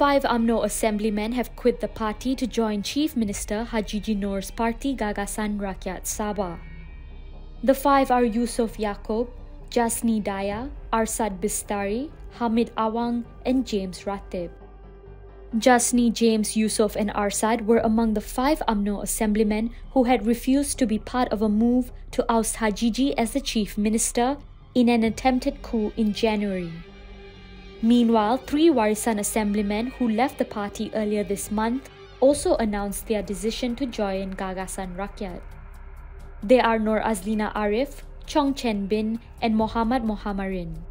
Five UMNO assemblymen have quit the party to join Chief Minister Hajiji Noor's party Gagasan Rakyat Sabah. The five are Yusof Yacob, Jasni Daya, Arsad Bistari, Hamid Awang, and James Ratib. Jasni, James, Yusof, and Arsad were among the five UMNO assemblymen who had refused to be part of a move to oust Hajiji as the chief minister in an attempted coup in January. Meanwhile, three Warisan assemblymen who left the party earlier this month also announced their decision to join Gagasan Rakyat. They are Norazlinah Arif, Chong Chen Bin, and Mohammad Mohamarin.